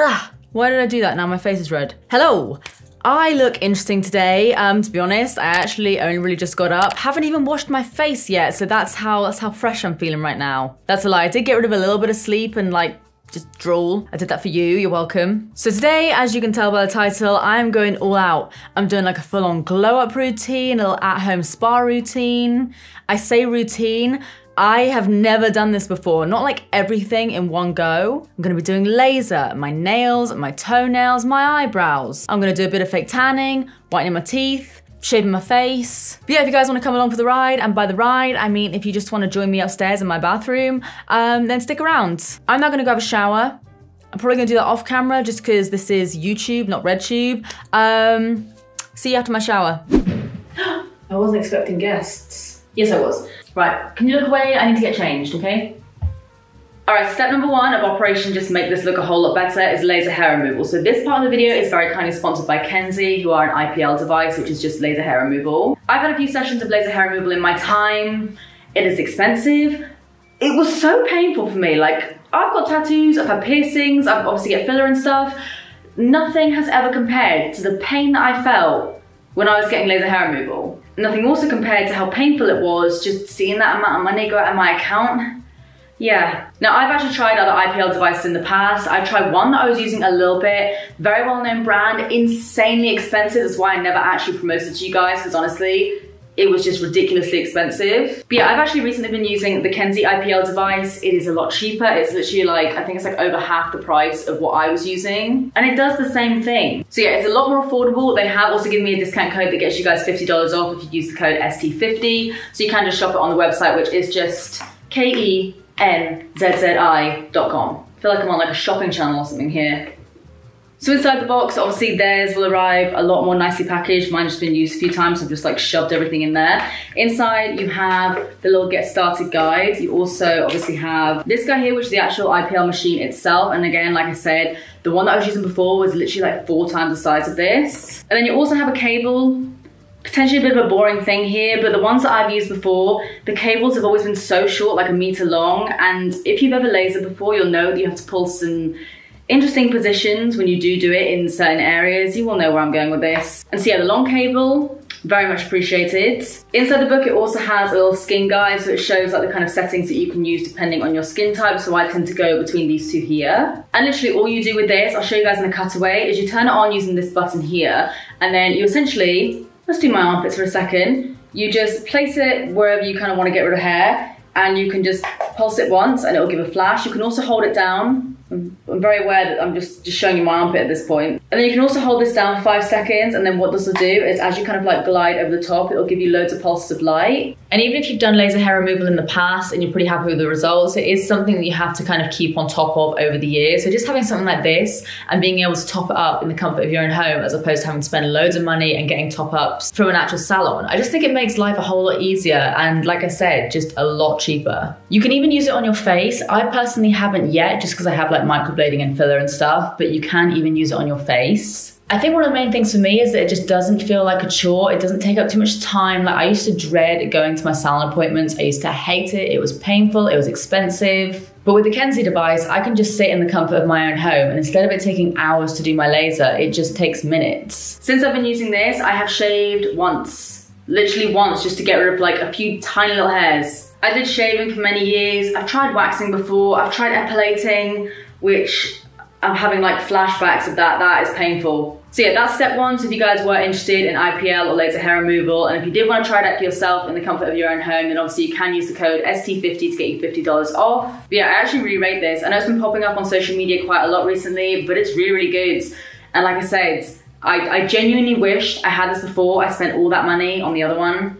Ah, why did I do that? Now my face is red. Hello. I look interesting today. Um, to be honest, I actually only really just got up. Haven't even washed my face yet, so that's how that's how fresh I'm feeling right now. That's a lie. I did get rid of a little bit of sleep and like just drool. I did that for you, you're welcome. So today, as you can tell by the title, I'm going all out. I'm doing like a full on glow up routine, a little at home spa routine. I say routine, I have never done this before, not like everything in one go. I'm gonna be doing laser, my nails, my toenails, my eyebrows. I'm gonna do a bit of fake tanning, whitening my teeth, shaving my face. But yeah, if you guys wanna come along for the ride, and by the ride, I mean if you just wanna join me upstairs in my bathroom, um, then stick around. I'm now gonna go have a shower. I'm probably gonna do that off camera just because this is YouTube, not RedTube. Um, see you after my shower. I wasn't expecting guests. Yes, I was. Right, can you look away? I need to get changed, okay? All right, step number one of operation just make this look a whole lot better is laser hair removal. So this part of the video is very kindly sponsored by Kenzzi, who are an IPL device, which is just laser hair removal. I've had a few sessions of laser hair removal in my time. It is expensive. It was so painful for me. Like, I've got tattoos, I've had piercings, I've obviously get filler and stuff. Nothing has ever compared to the pain that I felt when I was getting laser hair removal. Nothing also compared to how painful it was just seeing that amount of money go out of my account. Yeah. Now I've actually tried other IPL devices in the past. I tried one that I was using a little bit, very well known brand, insanely expensive. That's why I never actually promoted to you guys because honestly, it was just ridiculously expensive. But yeah, I've actually recently been using the Kenzzi IPL device. It is a lot cheaper. It's literally like, I think it's like over half the price of what I was using. And it does the same thing. So yeah, it's a lot more affordable. They have also given me a discount code that gets you guys $50 off if you use the code ST50. So you can just shop it on the website, which is just K-E-N-Z-Z-I.com. I feel like I'm on like a shopping channel or something here. So inside the box, obviously theirs will arrive a lot more nicely packaged. Mine's just been used a few times. I've just like shoved everything in there. Inside you have the little get started guide. You also obviously have this guy here, which is the actual IPL machine itself. And again, like I said, the one that I was using before was literally like four times the size of this. And then you also have a cable potentially a bit of a boring thing here, but the ones that I've used before, the cables have always been so short, like a meter long. And if you've ever lasered before, you'll know that you have to pull some interesting positions when you do do it in certain areas. You will know where I'm going with this. And so yeah, the long cable, very much appreciated. Inside the book, it also has a little skin guide, so it shows like the kind of settings that you can use depending on your skin type. So I tend to go between these two here. And literally all you do with this, I'll show you guys in a cutaway, is you turn it on using this button here, and then you essentially, let's do my armpits for a second. You just place it wherever you kind of want to get rid of hair, and you can just pulse it once and it'll give a flash. You can also hold it down I'm, very aware that I'm just, just showing you my armpit at this point. And then you can also hold this down for five seconds and then what this will do is as you kind of like glide over the top, it'll give you loads of pulses of light. And even if you've done laser hair removal in the past and you're pretty happy with the results, it is something that you have to kind of keep on top of over the years. So just having something like this and being able to top it up in the comfort of your own home as opposed to having to spend loads of money and getting top ups from an actual salon, I just think it makes life a whole lot easier and like I said, just a lot cheaper. You can even use it on your face. I personally haven't yet just because I have like microblading and filler and stuff, but you can even use it on your face. I think one of the main things for me is that it just doesn't feel like a chore. It doesn't take up too much time. Like I used to dread going to my salon appointments. I used to hate it. It was painful. It was expensive. But with the Kenzzi device, I can just sit in the comfort of my own home. And instead of it taking hours to do my laser, it just takes minutes. Since I've been using this, I have shaved once. Literally once, just to get rid of like a few tiny little hairs. I did shaving for many years. I've tried waxing before. I've tried epilating, which I'm having like flashbacks of that. That is painful. So yeah, that's step one. So if you guys were interested in IPL or laser hair removal, and if you did want to try it out for yourself in the comfort of your own home, then obviously you can use the code ST50 to get you $50 off. But yeah, I actually really rate this. I know it's been popping up on social media quite a lot recently, but it's really, really good. And like I said, I, I genuinely wish I had this before. I spent all that money on the other one.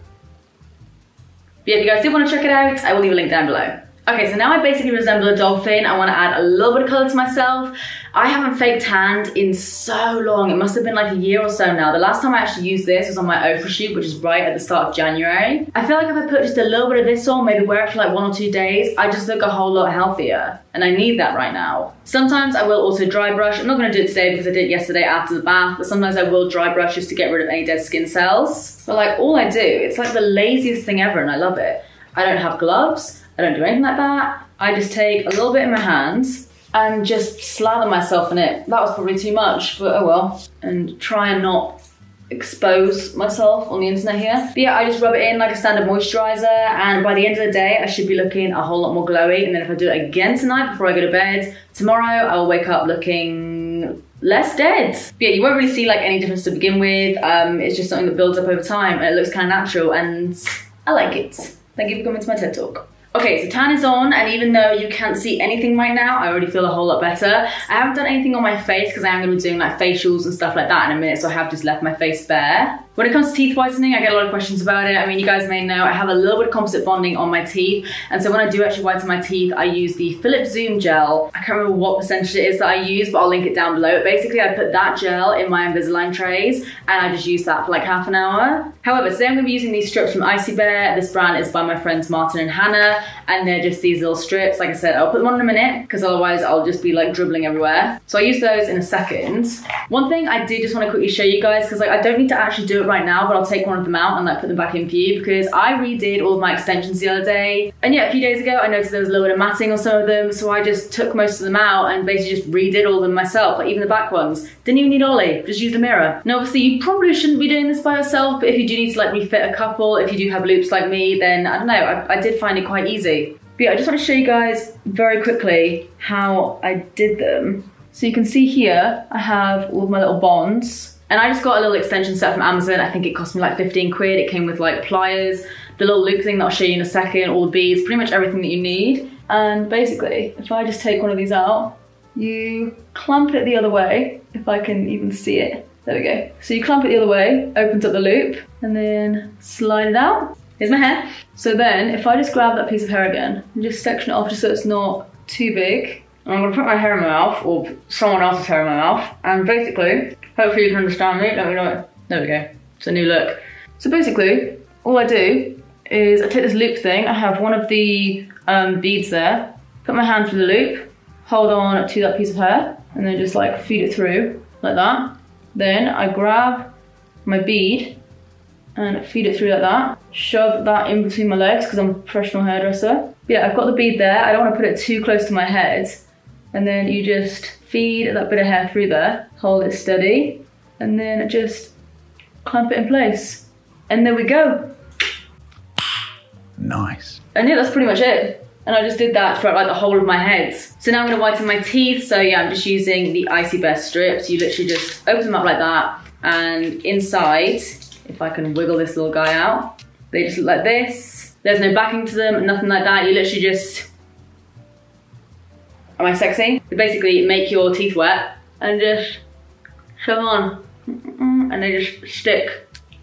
Yeah, if you guys did want to check it out, I will leave a link down below. Okay, so now I basically resemble a dolphin. I wanna add a little bit of color to myself. I haven't fake tanned in so long. It must have been like a year or so now. The last time I actually used this was on my Ofra shoot, which is right at the start of January. I feel like if I put just a little bit of this on, maybe wear it for like one or two days, I just look a whole lot healthier. And I need that right now. Sometimes I will also dry brush. I'm not gonna do it today because I did yesterday after the bath, but sometimes I will dry brush just to get rid of any dead skin cells. But like all I do, it's like the laziest thing ever and I love it. I don't have gloves. I don't do anything like that. I just take a little bit in my hands and just slather myself in it. That was probably too much, but oh well. And try and not expose myself on the internet here. But yeah, I just rub it in like a standard moisturizer and by the end of the day, I should be looking a whole lot more glowy. And then if I do it again tonight before I go to bed, tomorrow I will wake up looking less dead. But yeah, you won't really see like any difference to begin with. Um, it's just something that builds up over time and it looks kind of natural and I like it. Thank you for coming to my TED Talk. Okay, so tan is on, and even though you can't see anything right now, I already feel a whole lot better. I haven't done anything on my face because I am going to be doing like facials and stuff like that in a minute, so I have just left my face bare. When it comes to teeth whitening, I get a lot of questions about it. I mean, you guys may know I have a little bit of composite bonding on my teeth, and so when I do actually whiten my teeth, I use the Philips Zoom gel. I can't remember what percentage it is that I use, but I'll link it down below. But basically, I put that gel in my Invisalign trays, and I just use that for like half an hour. However, today I'm going to be using these strips from Icy Bear. This brand is by my friends Martin and Hannah, and they're just these little strips. Like I said, I'll put them on in a minute, because otherwise I'll just be like dribbling everywhere. So I use those in a second. One thing I did just want to quickly show you guys, because like I don't need to actually do it right now, but I'll take one of them out and like put them back in for you because I redid all of my extensions the other day. And yeah, a few days ago I noticed there was a little bit of matting on some of them, so I just took most of them out and basically just redid all of them myself, like even the back ones. Didn't even need Ollie, just used a mirror. Now obviously you probably shouldn't be doing this by yourself, but if you do need to like refit a couple, if you do have loops like me, then I don't know, I, I did find it quite easy. But yeah, I just want to show you guys very quickly how I did them. So you can see here, I have all of my little bonds. And I just got a little extension set from Amazon. I think it cost me like 15 quid. It came with like pliers, the little loop thing that I'll show you in a second, all the beads, pretty much everything that you need. And basically, if I just take one of these out, you clamp it the other way, if I can even see it. There we go. So you clamp it the other way, opens up the loop, and then slide it out. Here's my hair. So then, if I just grab that piece of hair again, and just section it off just so it's not too big, I'm gonna put my hair in my mouth, or someone else's hair in my mouth, and basically, hopefully you can understand me, let me know. There we go, it's a new look. So basically, all I do is I take this loop thing, I have one of the um, beads there, put my hand through the loop, hold on to that piece of hair, and then just like feed it through, like that. Then I grab my bead and feed it through like that. Shove that in between my legs because I'm a professional hairdresser. Yeah, I've got the bead there. I don't want to put it too close to my head and then you just feed that bit of hair through there, hold it steady, and then just clamp it in place. And there we go. Nice. And yeah, that's pretty much it. And I just did that throughout like the whole of my head. So now I'm gonna whiten my teeth. So yeah, I'm just using the Icy Bear strips. You literally just open them up like that. And inside, if I can wiggle this little guy out, they just look like this. There's no backing to them, nothing like that. You literally just Am I sexy? Basically, make your teeth wet and just shove on. And they just stick.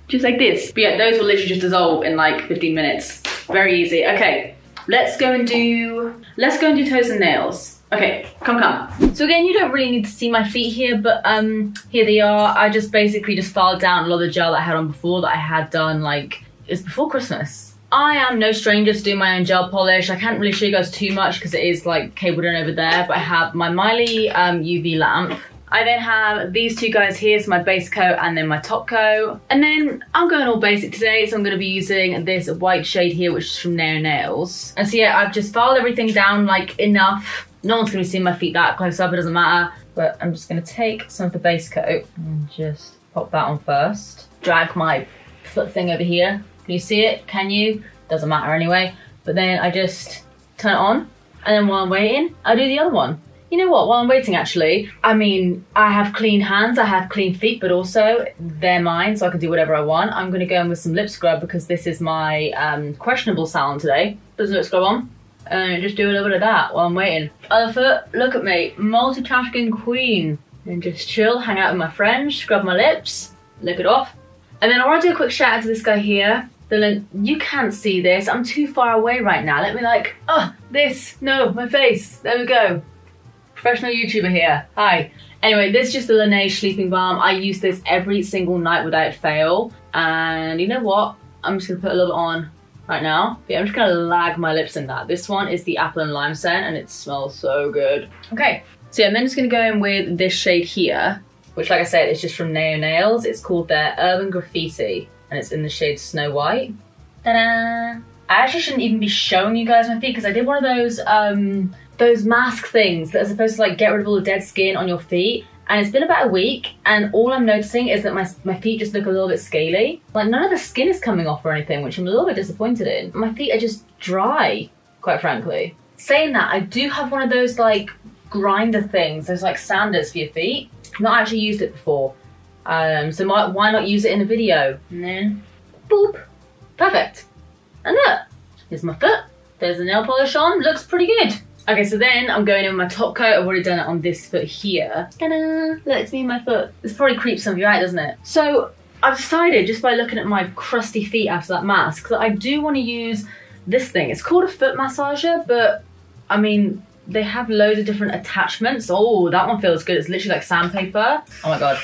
Just like this. But yeah, those will literally just dissolve in like 15 minutes. Very easy. Okay, let's go and do, let's go and do toes and nails. Okay, come, come. So again, you don't really need to see my feet here, but um, here they are. I just basically just filed down a lot of the gel that I had on before that I had done like, it was before Christmas. I am no stranger to doing my own gel polish. I can't really show you guys too much because it is like cabled in over there, but I have my Mylee um, UV lamp. I then have these two guys here, so my base coat and then my top coat. And then I'm going all basic today, so I'm gonna be using this white shade here, which is from Nao Nails. And so yeah, I've just filed everything down like enough. No one's gonna see my feet that close up, it doesn't matter. But I'm just gonna take some of the base coat and just pop that on first. Drag my foot thing over here can you see it? Can you? Doesn't matter anyway. But then I just turn it on and then while I'm waiting, I do the other one. You know what, while I'm waiting actually, I mean, I have clean hands, I have clean feet, but also they're mine, so I can do whatever I want. I'm gonna go in with some lip scrub because this is my um, questionable salon today. Put some lip scrub on and just do a little bit of that while I'm waiting. Other foot, look at me, multitasking queen. And just chill, hang out with my friends, scrub my lips, lick it off. And then I wanna do a quick shout out to this guy here. Dylan, you can't see this. I'm too far away right now. Let me like, oh, this, no, my face. There we go. Professional YouTuber here. Hi. Anyway, this is just the Laneige Sleeping Balm. I use this every single night without fail. And you know what? I'm just gonna put a little bit on right now. Yeah, I'm just gonna lag my lips in that. This one is the apple and lime scent and it smells so good. Okay, so yeah, I'm then just gonna go in with this shade here, which like I said, is just from Nao Nails. It's called their Urban Graffiti and it's in the shade Snow White. Ta-da! I actually shouldn't even be showing you guys my feet because I did one of those um, those mask things that are supposed to like get rid of all the dead skin on your feet. And it's been about a week, and all I'm noticing is that my, my feet just look a little bit scaly. Like none of the skin is coming off or anything, which I'm a little bit disappointed in. My feet are just dry, quite frankly. Saying that, I do have one of those like grinder things, those like sanders for your feet. I've not actually used it before. Um, so my, why not use it in a video? And then, boop, perfect. And look, here's my foot. There's the nail polish on, looks pretty good. Okay, so then I'm going in with my top coat. I've already done it on this foot here. Ta-da! Look, it's me and my foot. This probably creeps some of you out, doesn't it? So I've decided, just by looking at my crusty feet after that mask, that I do want to use this thing. It's called a foot massager, but I mean, they have loads of different attachments. Oh, that one feels good. It's literally like sandpaper. Oh my god.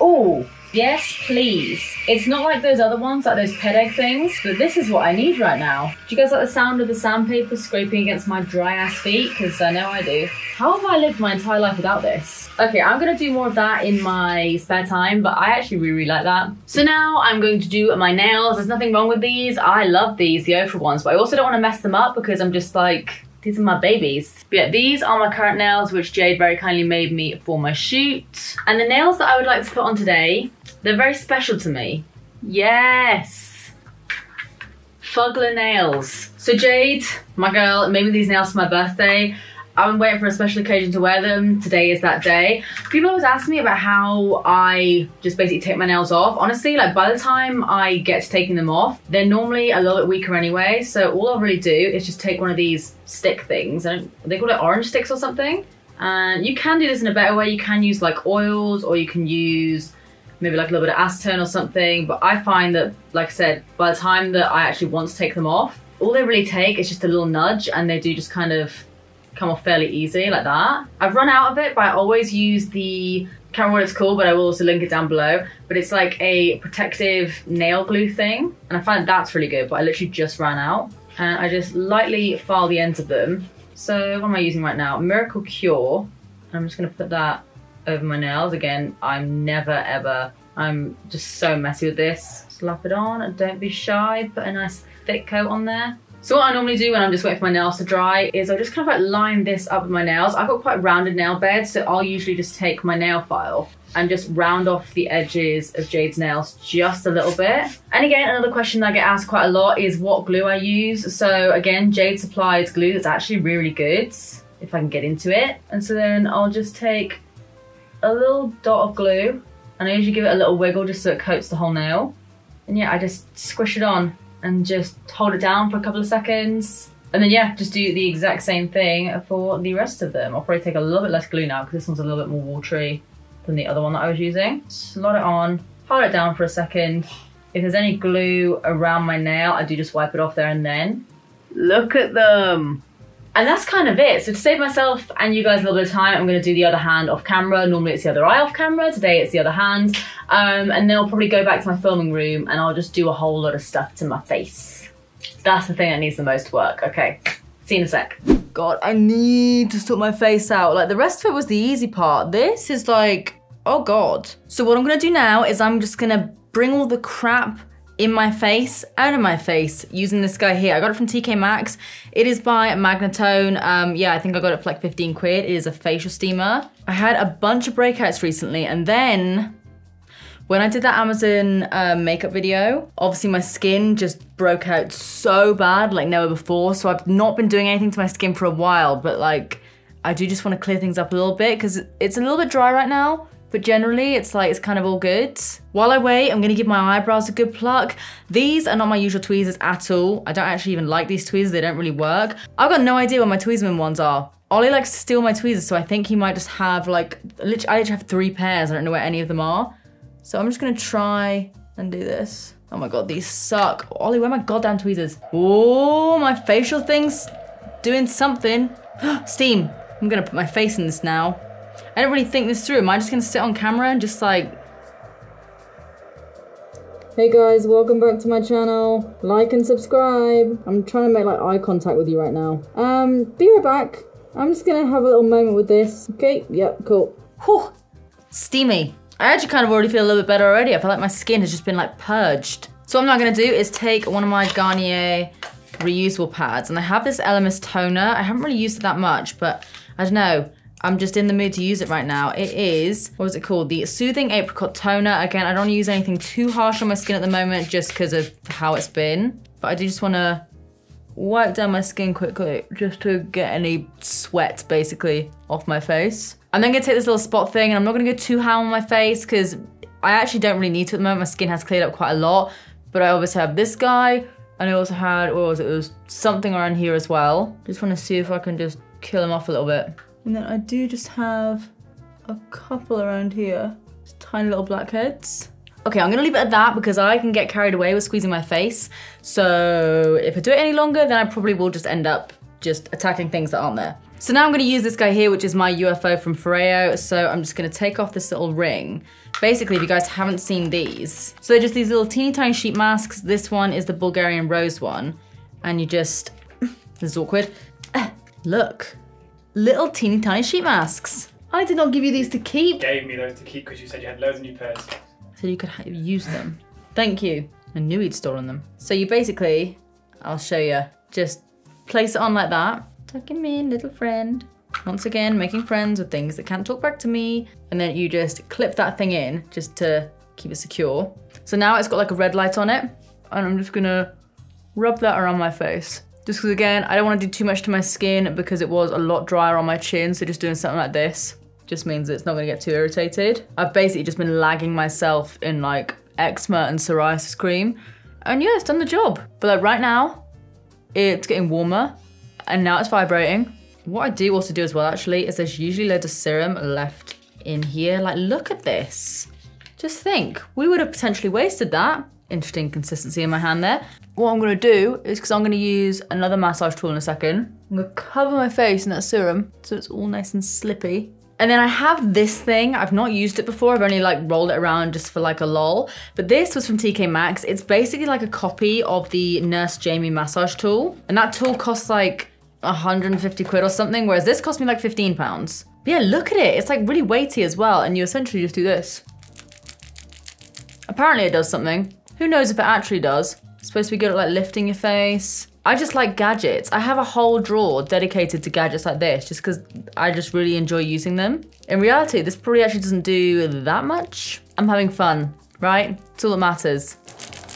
Oh, yes, please. It's not like those other ones, like those ped egg things, but this is what I need right now. Do you guys like the sound of the sandpaper scraping against my dry ass feet? Because I know I do. How have I lived my entire life without this? Okay, I'm gonna do more of that in my spare time, but I actually really, really like that. So now I'm going to do my nails. There's nothing wrong with these. I love these, the Ofra ones, but I also don't want to mess them up because I'm just like, these are my babies. But yeah, these are my current nails, which Jade very kindly made me for my shoot. And the nails that I would like to put on today, they're very special to me. Yes! Fugler nails. So Jade, my girl, made me these nails for my birthday. I'm waiting for a special occasion to wear them. Today is that day. People always ask me about how I just basically take my nails off. Honestly, like by the time I get to taking them off, they're normally a little bit weaker anyway. So all I'll really do is just take one of these stick things. and they call it orange sticks or something. And you can do this in a better way. You can use like oils or you can use maybe like a little bit of acetone or something. But I find that, like I said, by the time that I actually want to take them off, all they really take is just a little nudge and they do just kind of come off fairly easy like that. I've run out of it, but I always use the, can't remember what it's called, but I will also link it down below. But it's like a protective nail glue thing. And I find that's really good, but I literally just ran out. And I just lightly file the ends of them. So what am I using right now? Miracle Cure. I'm just gonna put that over my nails. Again, I'm never ever, I'm just so messy with this. Slap it on, and don't be shy, put a nice thick coat on there. So what I normally do when I'm just waiting for my nails to dry is I just kind of like line this up with my nails. I've got quite rounded nail beds, so I'll usually just take my nail file and just round off the edges of Jade's nails just a little bit. And again, another question that I get asked quite a lot is what glue I use. So again, Jade supplies glue that's actually really good, if I can get into it. And so then I'll just take a little dot of glue and I usually give it a little wiggle just so it coats the whole nail. And yeah, I just squish it on and just hold it down for a couple of seconds. And then yeah, just do the exact same thing for the rest of them. I'll probably take a little bit less glue now because this one's a little bit more watery than the other one that I was using. Slot it on, hold it down for a second. If there's any glue around my nail, I do just wipe it off there and then. Look at them. And that's kind of it. So to save myself and you guys a little bit of time, I'm gonna do the other hand off camera. Normally it's the other eye off camera. Today it's the other hand. Um, and then I'll probably go back to my filming room and I'll just do a whole lot of stuff to my face. That's the thing that needs the most work. Okay, see you in a sec. God, I need to sort my face out. Like the rest of it was the easy part. This is like, oh God. So what I'm gonna do now is I'm just gonna bring all the crap in my face, out of my face, using this guy here. I got it from TK Maxx. It is by Magnitone. Um, yeah, I think I got it for like 15 quid. It is a facial steamer. I had a bunch of breakouts recently and then when I did that Amazon uh, makeup video, obviously my skin just broke out so bad like never before. So I've not been doing anything to my skin for a while, but like I do just want to clear things up a little bit because it's a little bit dry right now. But generally, it's like, it's kind of all good. While I wait, I'm gonna give my eyebrows a good pluck. These are not my usual tweezers at all. I don't actually even like these tweezers, they don't really work. I've got no idea where my Tweezerman ones are. Ollie likes to steal my tweezers, so I think he might just have like, I literally have three pairs, I don't know where any of them are. So I'm just gonna try and do this. Oh my god, these suck. Ollie, where are my goddamn tweezers? Oh, my facial thing's doing something. Steam. I'm gonna put my face in this now. I don't really think this through. Am I just gonna sit on camera and just like... Hey guys, welcome back to my channel. Like and subscribe. I'm trying to make like eye contact with you right now. Um, be right back. I'm just gonna have a little moment with this. Okay, yep, cool. Whew, steamy. I actually kind of already feel a little bit better already. I feel like my skin has just been like purged. So what I'm not gonna do is take one of my Garnier reusable pads. And I have this Elemis toner. I haven't really used it that much, but I don't know. I'm just in the mood to use it right now. It is, what is it called? The Soothing Apricot Toner. Again, I don't want to use anything too harsh on my skin at the moment just because of how it's been. But I do just want to wipe down my skin quickly just to get any sweat basically off my face. I'm then gonna take this little spot thing and I'm not gonna go too high on my face because I actually don't really need to at the moment. My skin has cleared up quite a lot, but I obviously have this guy and I also had, what was it? It was something around here as well. Just wanna see if I can just kill him off a little bit. And then I do just have a couple around here. Just tiny little blackheads. Okay, I'm gonna leave it at that because I can get carried away with squeezing my face. So if I do it any longer, then I probably will just end up just attacking things that aren't there. So now I'm gonna use this guy here, which is my UFO from Foreo. So I'm just gonna take off this little ring. Basically, if you guys haven't seen these, so they're just these little teeny tiny sheet masks. This one is the Bulgarian rose one. And you just, this is awkward. Look, little teeny tiny sheet masks. I did not give you these to keep. You Gave me those to keep because you said you had loads of new pairs. So you could use them. Thank you. I knew he'd stolen them. So you basically, I'll show you, just place it on like that. Tuck him in, little friend. Once again, making friends with things that can't talk back to me. And then you just clip that thing in just to keep it secure. So now it's got like a red light on it. And I'm just gonna rub that around my face. Just because again, I don't want to do too much to my skin because it was a lot drier on my chin. So just doing something like this just means it's not gonna get too irritated. I've basically just been lagging myself in like eczema and psoriasis cream. And yeah, it's done the job. But like right now, it's getting warmer and now it's vibrating. What I do also do as well actually is there's usually loads of serum left in here. Like look at this. Just think, we would have potentially wasted that. Interesting consistency in my hand there. What I'm gonna do is, because I'm gonna use another massage tool in a second, I'm gonna cover my face in that serum so it's all nice and slippy. And then I have this thing, I've not used it before, I've only like rolled it around just for like a lol. But this was from TK Maxx. It's basically like a copy of the Nurse Jamie massage tool. And that tool costs like 150 quid or something, whereas this cost me like 15 pounds. But yeah, look at it, it's like really weighty as well. And you essentially just do this. Apparently it does something. Who knows if it actually does? Supposed to be good at like lifting your face. I just like gadgets. I have a whole drawer dedicated to gadgets like this just because I just really enjoy using them. In reality, this probably actually doesn't do that much. I'm having fun, right? It's all that matters.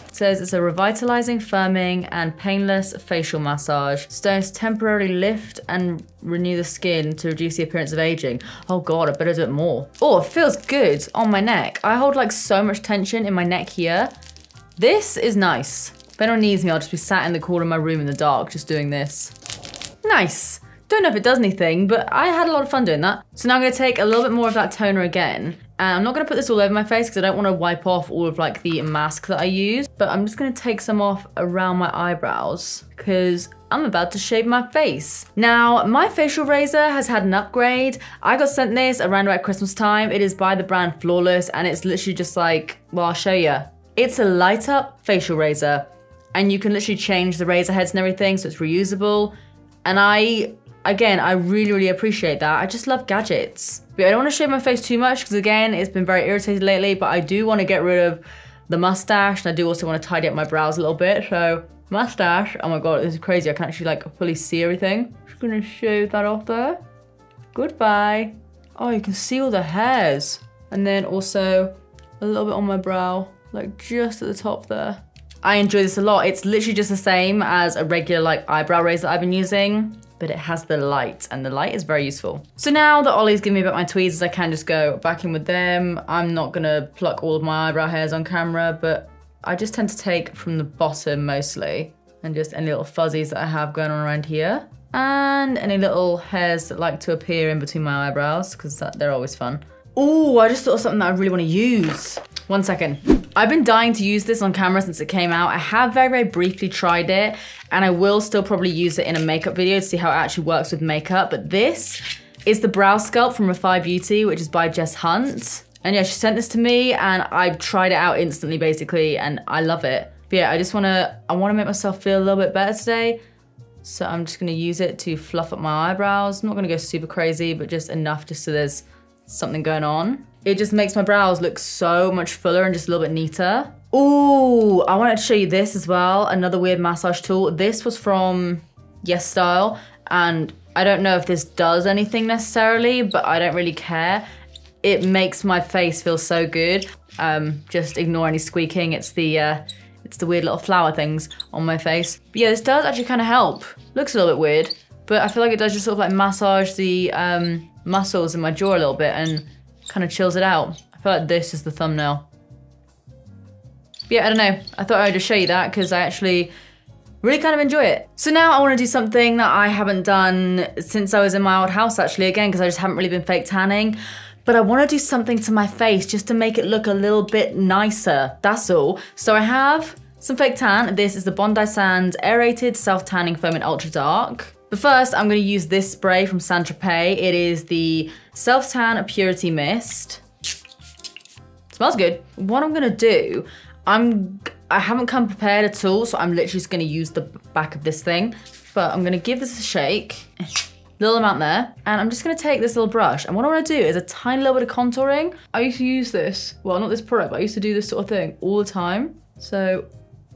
It says it's a revitalizing, firming, and painless facial massage. Stones temporarily lift and renew the skin to reduce the appearance of aging. Oh god, I better do it more. Oh, it feels good on my neck. I hold like so much tension in my neck here. This is nice. If anyone needs me, I'll just be sat in the corner of my room in the dark just doing this. Nice. Don't know if it does anything, but I had a lot of fun doing that. So now I'm gonna take a little bit more of that toner again. And I'm not gonna put this all over my face because I don't wanna wipe off all of like the mask that I use, but I'm just gonna take some off around my eyebrows because I'm about to shave my face. Now, my facial razor has had an upgrade. I got sent this around about Christmas time. It is by the brand Flawless and it's literally just like, well, I'll show you. It's a light up facial razor and you can literally change the razor heads and everything so it's reusable. And I, again, I really, really appreciate that. I just love gadgets. But I don't want to shave my face too much because again, it's been very irritated lately, but I do want to get rid of the mustache and I do also want to tidy up my brows a little bit. So mustache, oh my God, this is crazy. I can actually like fully see everything. Just gonna shave that off there. Goodbye. Oh, you can see all the hairs. And then also a little bit on my brow, like just at the top there. I enjoy this a lot. It's literally just the same as a regular like eyebrow razor I've been using, but it has the light and the light is very useful. So now that Ollie's giving me back my tweezers, I can just go back in with them. I'm not gonna pluck all of my eyebrow hairs on camera, but I just tend to take from the bottom mostly and just any little fuzzies that I have going on around here and any little hairs that like to appear in between my eyebrows because they're always fun. Oh, I just thought of something that I really want to use. One second. I've been dying to use this on camera since it came out. I have very, very briefly tried it and I will still probably use it in a makeup video to see how it actually works with makeup. But this is the Brow Sculpt from Refy Beauty, which is by Jess Hunt. And yeah, she sent this to me and I tried it out instantly basically and I love it. But yeah, I just wanna, I wanna make myself feel a little bit better today. So I'm just gonna use it to fluff up my eyebrows. I'm not gonna go super crazy, but just enough just so there's something going on. It just makes my brows look so much fuller and just a little bit neater. Ooh, I wanted to show you this as well. Another weird massage tool. This was from YesStyle and I don't know if this does anything necessarily, but I don't really care. It makes my face feel so good. Um, just ignore any squeaking. It's the uh, it's the weird little flower things on my face. But yeah, this does actually kind of help. Looks a little bit weird, but I feel like it does just sort of like massage the um, muscles in my jaw a little bit and kind of chills it out. I feel like this is the thumbnail. But yeah, I don't know. I thought I'd just show you that because I actually really kind of enjoy it. So now I want to do something that I haven't done since I was in my old house actually, again, because I just haven't really been fake tanning. But I want to do something to my face just to make it look a little bit nicer, that's all. So I have some fake tan. This is the Bondi Sands Aerated Self Tanning Foam in Ultra Dark. But first, I'm going to use this spray from Saint Tropez. It is the Self Tan Purity Mist. Smells good. What I'm going to do, I'm I haven't come prepared at all, so I'm literally just gonna use the back of this thing. But I'm gonna give this a shake. Little amount there. And I'm just gonna take this little brush. And what I wanna do is a tiny little bit of contouring. I used to use this, well, not this product, but I used to do this sort of thing all the time. So,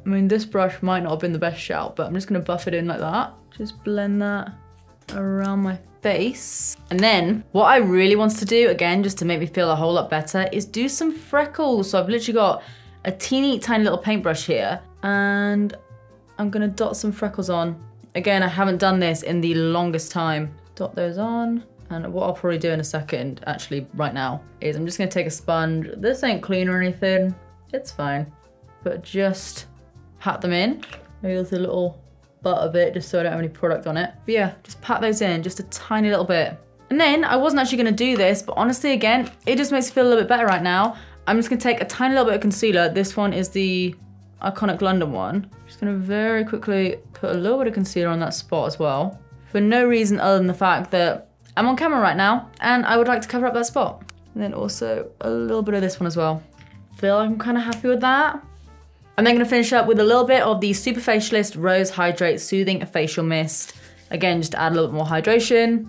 I mean, this brush might not have been the best shout, but I'm just gonna buff it in like that. Just blend that around my face. And then what I really want to do, again, just to make me feel a whole lot better, is do some freckles. So I've literally got a teeny tiny little paintbrush here and I'm gonna dot some freckles on. Again, I haven't done this in the longest time. Dot those on. And what I'll probably do in a second, actually right now, is I'm just gonna take a sponge. This ain't clean or anything. It's fine. But just pat them in. Maybe with a little butt of it, just so I don't have any product on it. But yeah, just pat those in, just a tiny little bit. And then, I wasn't actually gonna do this, but honestly, again, it just makes me feel a little bit better right now. I'm just gonna take a tiny little bit of concealer. This one is the Iconic London one. Just gonna very quickly put a little bit of concealer on that spot as well. For no reason other than the fact that I'm on camera right now and I would like to cover up that spot. And then also a little bit of this one as well. Feel like I'm kind of happy with that. I'm then gonna finish up with a little bit of the Superfacialist Rose Hydrate Soothing Facial Mist. Again, just to add a little bit more hydration.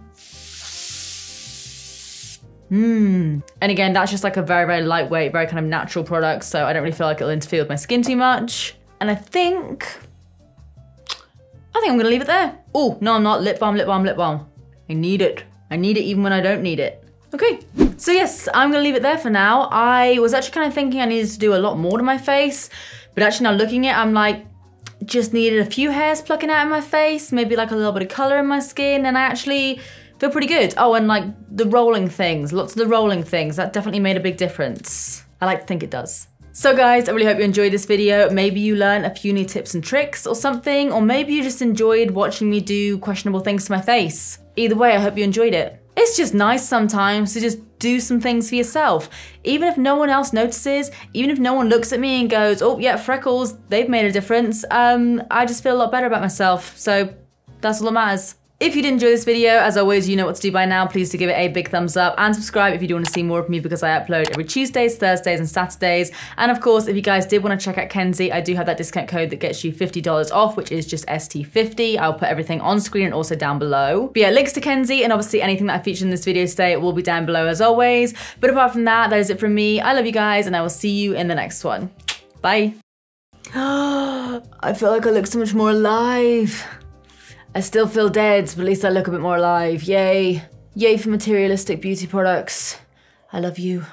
Hmm. And again, that's just like a very, very lightweight, very kind of natural product, so I don't really feel like it'll interfere with my skin too much. And I think, I think I'm gonna leave it there. Oh, no, I'm not. Lip balm, lip balm, lip balm. I need it. I need it even when I don't need it. Okay, so yes, I'm gonna leave it there for now. I was actually kind of thinking I needed to do a lot more to my face, but actually now looking at it, I'm like, just needed a few hairs plucking out of my face, maybe like a little bit of color in my skin, and I actually feel pretty good. Oh, and like the rolling things, lots of the rolling things, that definitely made a big difference. I like to think it does. So guys, I really hope you enjoyed this video. Maybe you learned a few new tips and tricks or something, or maybe you just enjoyed watching me do questionable things to my face. Either way, I hope you enjoyed it. It's just nice sometimes to just do some things for yourself. Even if no one else notices, even if no one looks at me and goes, oh yeah, freckles, they've made a difference, um, I just feel a lot better about myself. So that's all that matters. If you did enjoy this video, as always, you know what to do by now. Please do give it a big thumbs up and subscribe if you do want to see more of me because I upload every Tuesdays, Thursdays, and Saturdays. And of course, if you guys did want to check out Kenzzi, I do have that discount code that gets you $50 off, which is just ST50. I'll put everything on screen and also down below. But yeah, links to Kenzzi and obviously anything that I featured in this video today will be down below as always. But apart from that, that is it from me. I love you guys and I will see you in the next one. Bye. I feel like I look so much more alive. I still feel dead, but at least I look a bit more alive. Yay. Yay for materialistic beauty products. I love you.